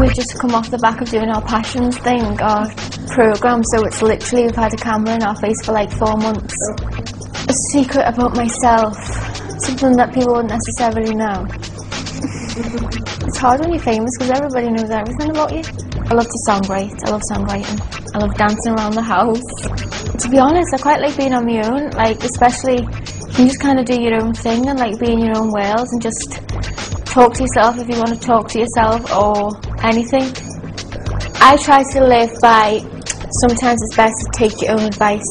We've just come off the back of doing our passions thing, our programme, so it's literally we've had a camera in our face for like four months. A secret about myself, something that people wouldn't necessarily know. it's hard when you're famous because everybody knows everything about you. I love to songwrite, I love songwriting, I love dancing around the house. To be honest, I quite like being on my own, like especially you just kind of do your own thing and like be in your own world and just talk to yourself if you want to talk to yourself or anything. I try to live by sometimes it's best to take your own advice,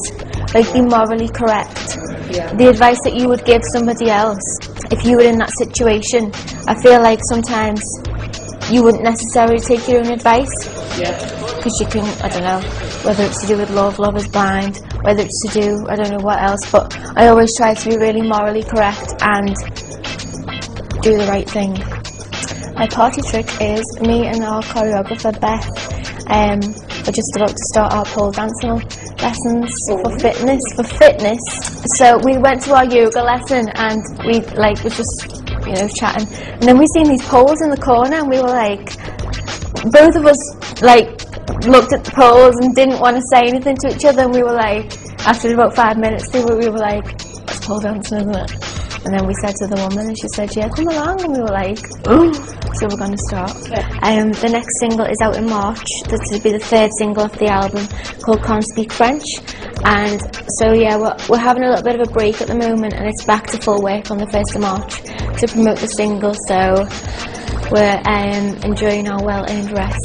like be morally correct. Yeah. The advice that you would give somebody else if you were in that situation, I feel like sometimes you wouldn't necessarily take your own advice Yeah. because you can, I don't know, whether it's to do with love, love is blind, whether it's to do, I don't know what else, but I always try to be really morally correct and do the right thing. My party trick is me and our choreographer Beth um, are just about to start our pole dancing lessons for fitness. For fitness, so we went to our yoga lesson and we like was just you know chatting, and then we seen these poles in the corner and we were like, both of us like looked at the poles and didn't want to say anything to each other, and we were like, after about five minutes, we were, we were like, it's pole dancing, isn't it? And then we said to the woman, and she said, yeah, come along. And we were like, oh, so we're going to start. Um, the next single is out in March. This will be the third single of the album called Can't Speak French. And so, yeah, we're, we're having a little bit of a break at the moment, and it's back to full work on the 1st of March to promote the single. So we're um, enjoying our well earned rest.